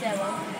在我们。